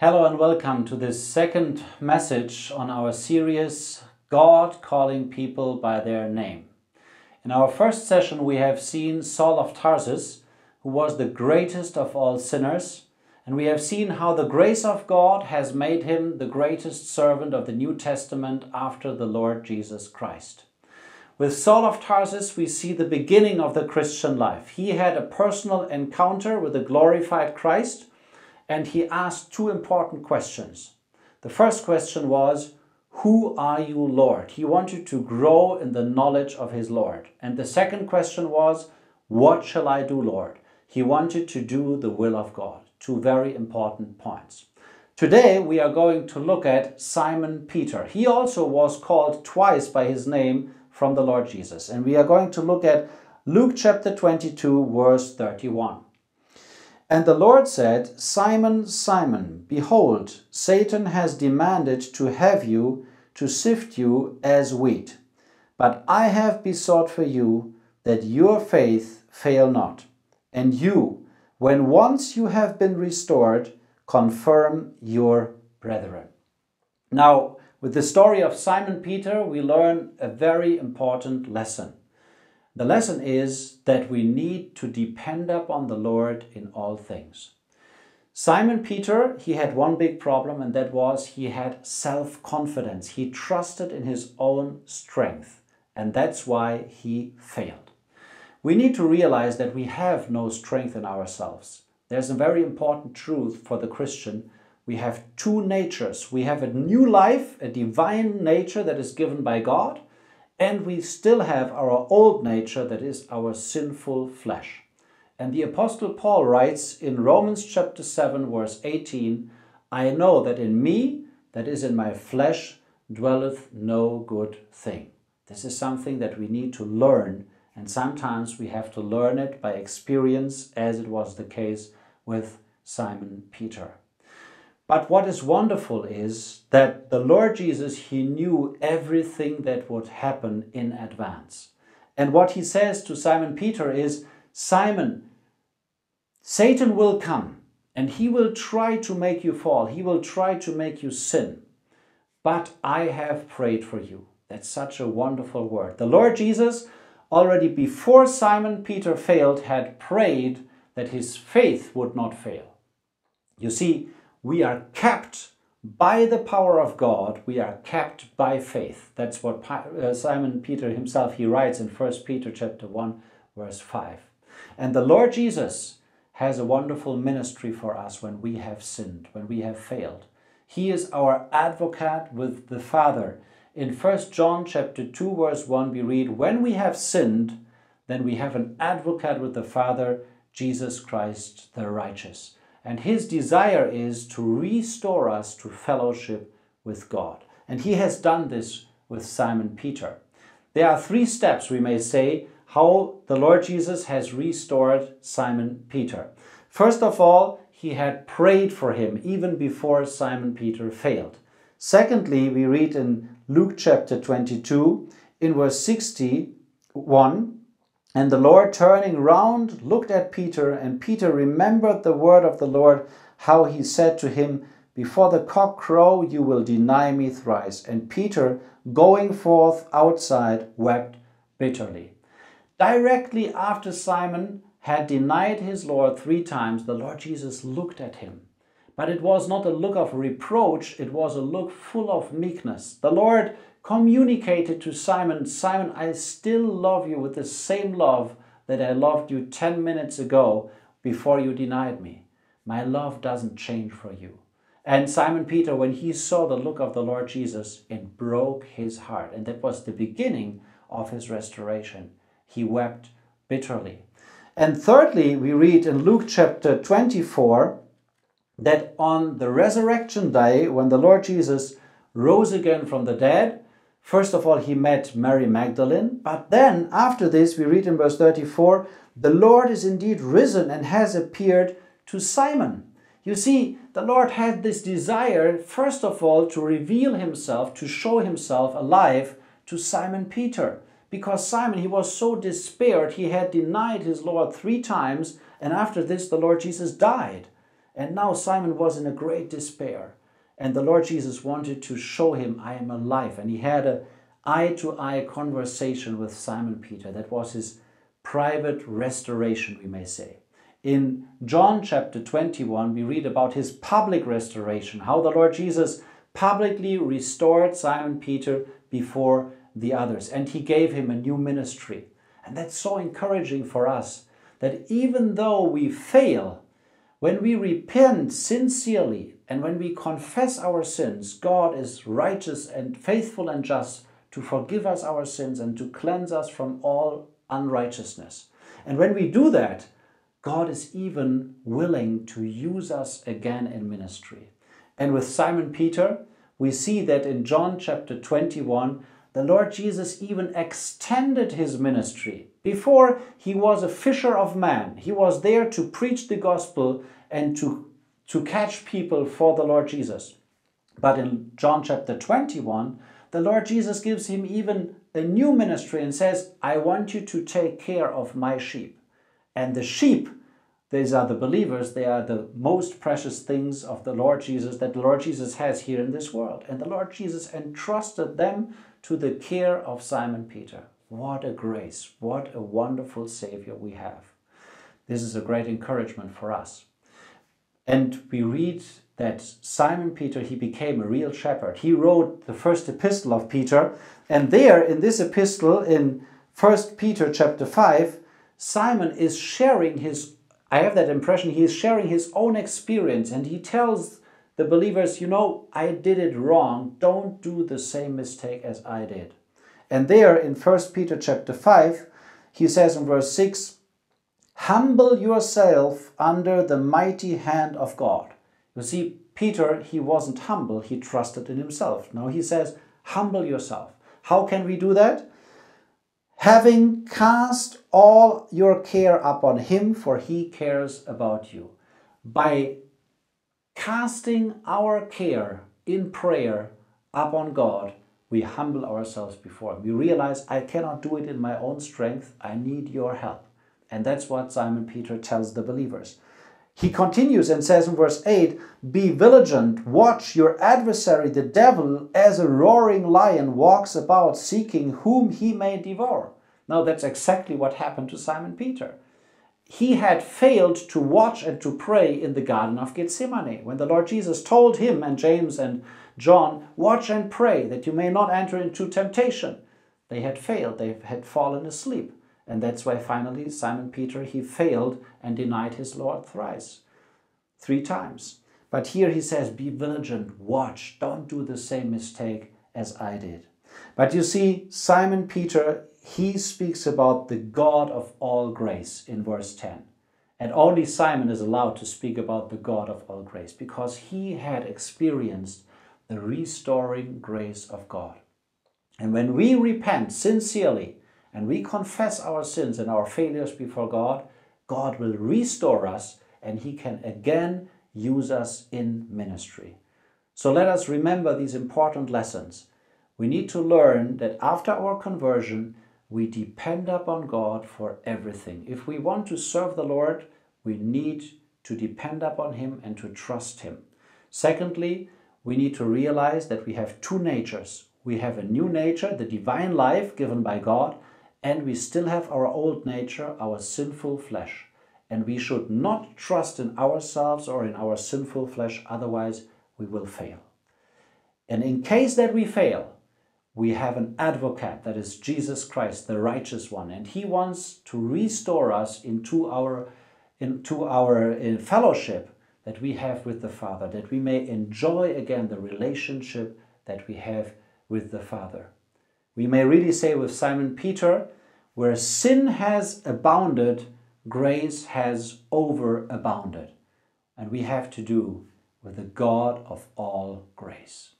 Hello and welcome to this second message on our series God Calling People by Their Name. In our first session, we have seen Saul of Tarsus, who was the greatest of all sinners, and we have seen how the grace of God has made him the greatest servant of the New Testament after the Lord Jesus Christ. With Saul of Tarsus, we see the beginning of the Christian life. He had a personal encounter with the glorified Christ and he asked two important questions. The first question was, Who are you, Lord? He wanted to grow in the knowledge of his Lord. And the second question was, What shall I do, Lord? He wanted to do the will of God. Two very important points. Today we are going to look at Simon Peter. He also was called twice by his name from the Lord Jesus. And we are going to look at Luke chapter 22, verse 31. And the Lord said, Simon, Simon, behold, Satan has demanded to have you to sift you as wheat. But I have besought for you that your faith fail not. And you, when once you have been restored, confirm your brethren. Now, with the story of Simon Peter, we learn a very important lesson. The lesson is that we need to depend upon the Lord in all things. Simon Peter, he had one big problem, and that was he had self confidence. He trusted in his own strength, and that's why he failed. We need to realize that we have no strength in ourselves. There's a very important truth for the Christian we have two natures. We have a new life, a divine nature that is given by God, and we still have our old nature that is our sinful flesh. And the Apostle Paul writes in Romans chapter 7, verse 18 I know that in me, that is in my flesh, dwelleth no good thing. This is something that we need to learn, and sometimes we have to learn it by experience, as it was the case with Simon Peter. But what is wonderful is that the Lord Jesus, he knew everything that would happen in advance. And what he says to Simon Peter is Simon, Satan will come and he will try to make you fall, he will try to make you sin. But I have prayed for you. That's such a wonderful word. The Lord Jesus, already before Simon Peter failed, had prayed that his faith would not fail. You see, we are kept by the power of God, we are kept by faith. That's what uh, Simon Peter himself he writes in 1 Peter chapter 1 verse 5. And the Lord Jesus has a wonderful ministry for us when we have sinned, when we have failed. He is our advocate with the Father. In 1 John chapter 2 verse 1 we read, "When we have sinned, then we have an advocate with the Father, Jesus Christ the righteous." And his desire is to restore us to fellowship with God. And he has done this with Simon Peter. There are three steps, we may say, how the Lord Jesus has restored Simon Peter. First of all, he had prayed for him even before Simon Peter failed. Secondly, we read in Luke chapter 22, in verse 61, and the Lord, turning round, looked at Peter, and Peter remembered the word of the Lord, how he said to him, Before the cock crow, you will deny me thrice. And Peter, going forth outside, wept bitterly. Directly after Simon had denied his Lord three times, the Lord Jesus looked at him. But it was not a look of reproach, it was a look full of meekness. The Lord communicated to Simon, Simon, I still love you with the same love that I loved you 10 minutes ago before you denied me. My love doesn't change for you. And Simon Peter, when he saw the look of the Lord Jesus, it broke his heart. And that was the beginning of his restoration. He wept bitterly. And thirdly, we read in Luke chapter 24 that on the resurrection day, when the Lord Jesus rose again from the dead, First of all, he met Mary Magdalene, but then after this, we read in verse 34 the Lord is indeed risen and has appeared to Simon. You see, the Lord had this desire, first of all, to reveal himself, to show himself alive to Simon Peter. Because Simon, he was so despaired, he had denied his Lord three times, and after this, the Lord Jesus died. And now Simon was in a great despair. And the Lord Jesus wanted to show him, I am alive. And he had a eye to eye conversation with Simon Peter. That was his private restoration, we may say. In John chapter 21, we read about his public restoration, how the Lord Jesus publicly restored Simon Peter before the others, and he gave him a new ministry. And that's so encouraging for us that even though we fail, when we repent sincerely and when we confess our sins, God is righteous and faithful and just to forgive us our sins and to cleanse us from all unrighteousness. And when we do that, God is even willing to use us again in ministry. And with Simon Peter, we see that in John chapter 21, the Lord Jesus even extended his ministry. Before, he was a fisher of men. He was there to preach the gospel and to, to catch people for the Lord Jesus. But in John chapter 21, the Lord Jesus gives him even a new ministry and says, I want you to take care of my sheep. And the sheep, these are the believers, they are the most precious things of the Lord Jesus that the Lord Jesus has here in this world. And the Lord Jesus entrusted them to the care of Simon Peter. What a grace, what a wonderful Savior we have. This is a great encouragement for us. And we read that Simon Peter, he became a real shepherd. He wrote the first epistle of Peter, and there in this epistle in 1 Peter chapter 5, Simon is sharing his, I have that impression, he is sharing his own experience and he tells the believers, you know, I did it wrong. Don't do the same mistake as I did. And there in 1 Peter chapter 5, he says in verse 6, Humble yourself under the mighty hand of God. You see, Peter, he wasn't humble, he trusted in himself. Now he says, Humble yourself. How can we do that? having cast all your care upon him, for he cares about you. By casting our care in prayer upon God, we humble ourselves before him. We realize I cannot do it in my own strength, I need your help. And that's what Simon Peter tells the believers. He continues and says in verse 8 Be vigilant, watch your adversary, the devil, as a roaring lion walks about seeking whom he may devour. Now, that's exactly what happened to Simon Peter. He had failed to watch and to pray in the Garden of Gethsemane when the Lord Jesus told him and James and John, Watch and pray that you may not enter into temptation. They had failed, they had fallen asleep. And that's why finally Simon Peter, he failed and denied his Lord thrice, three times. But here he says, be vigilant, watch, don't do the same mistake as I did. But you see, Simon Peter, he speaks about the God of all grace in verse 10. And only Simon is allowed to speak about the God of all grace because he had experienced the restoring grace of God. And when we repent sincerely, and we confess our sins and our failures before God, God will restore us and He can again use us in ministry. So let us remember these important lessons. We need to learn that after our conversion, we depend upon God for everything. If we want to serve the Lord, we need to depend upon Him and to trust Him. Secondly, we need to realize that we have two natures. We have a new nature, the divine life given by God, and we still have our old nature, our sinful flesh. And we should not trust in ourselves or in our sinful flesh, otherwise, we will fail. And in case that we fail, we have an advocate that is Jesus Christ, the righteous one, and he wants to restore us into our into our in fellowship that we have with the Father, that we may enjoy again the relationship that we have with the Father. We may really say with Simon Peter, where sin has abounded, grace has overabounded. And we have to do with the God of all grace.